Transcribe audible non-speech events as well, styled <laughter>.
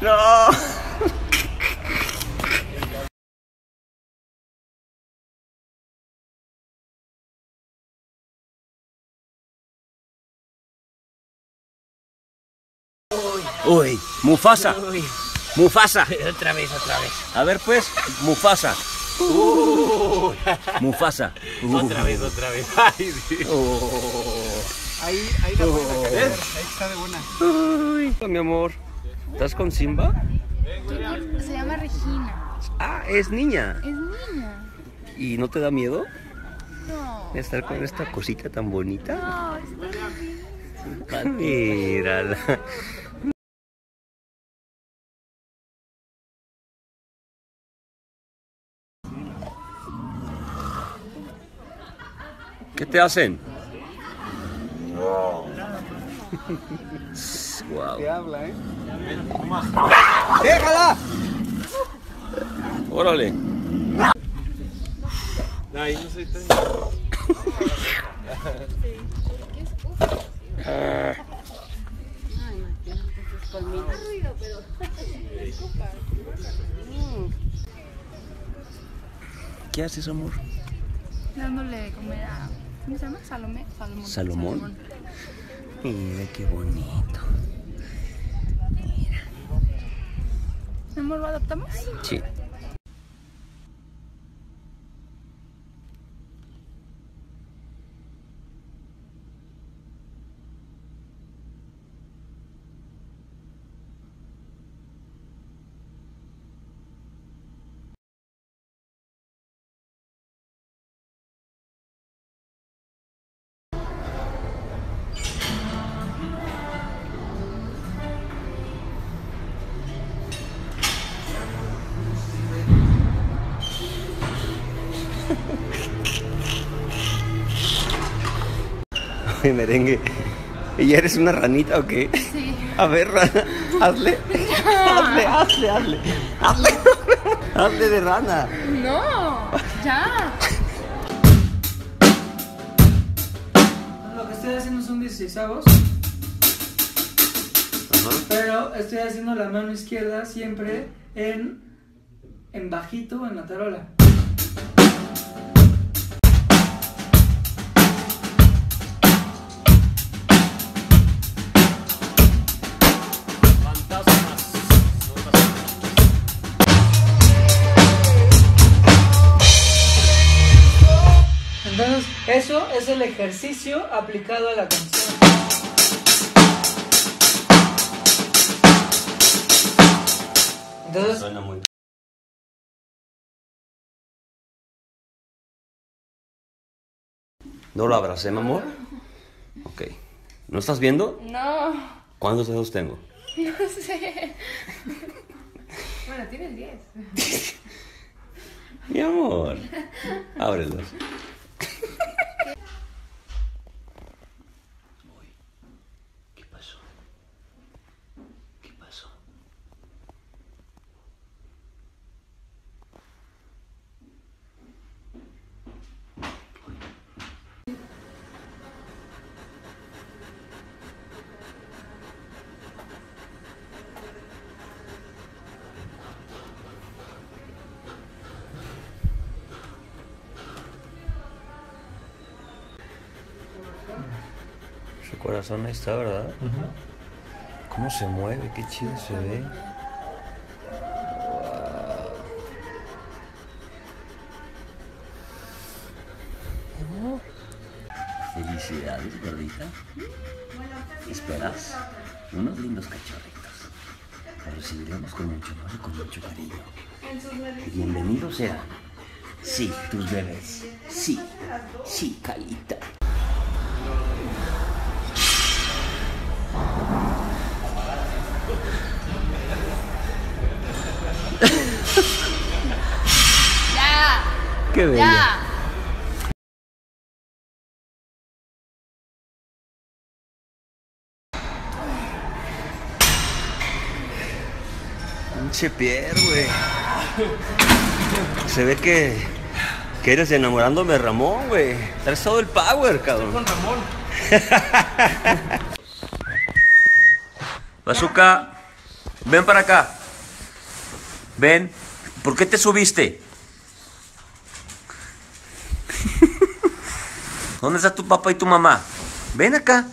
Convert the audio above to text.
No. Uy, Mufasa. Uy. Mufasa. Otra vez, otra vez. A ver pues, Mufasa. Uh. Mufasa. Uh. Otra vez, otra vez. Ay, sí. oh. Ahí, ahí la buena. ¿Eh? Ahí está de buena. Uy, mi amor. ¿Estás con Simba? Se llama Regina. Ah, es niña. Es niña. ¿Y no te da miedo No. estar con esta cosita tan bonita? No, está bien. Ah, Mírala. ¿Qué te hacen? <laughs> Wow. Te habla, ¿eh? ¡Déjala! Órale. Ay, no soy tan. ¿Qué haces, amor? Dándole comer a. ¿Cómo se llama? Salomé. Salomón. ¿Salomón? Mira qué bonito. Amor, ¿lo adoptamos? Sí. Oye, merengue. ¿Y eres una ranita o qué? Sí. A ver, rana, hazle. Hazle, hazle, hazle. Hazle. Hazle de rana. No. Ya. Lo que estoy haciendo son 16 avos, pero estoy haciendo la mano izquierda siempre en, en bajito en la tarola. Entonces, eso es el ejercicio aplicado a la canción. Entonces, Suena muy. ¿No lo abracé, mi amor? Ok. ¿No estás viendo? No. ¿Cuántos dedos tengo? No sé. Bueno, tienes 10. Mi amor. Ábrelos. Su corazón ahí está, ¿verdad? ¿Cómo se mueve? Qué chido se ve. Wow. Felicidades, gordita. ¿Esperas? Unos lindos cachorritos. Los recibiremos con mucho amor y con mucho cariño. Y bienvenidos sean. Sí, tus bebés. Sí, sí, Calita. Qué bella. Ya. Pinche Pierre, güey. Se ve que, que eres enamorándome de Ramón, güey. Traes todo el power, cabrón. Con Ramón. <laughs> Bazooka, ven para acá. Ven. ¿Por qué te subiste? ¿Dónde está tu papá y tu mamá? Ven acá.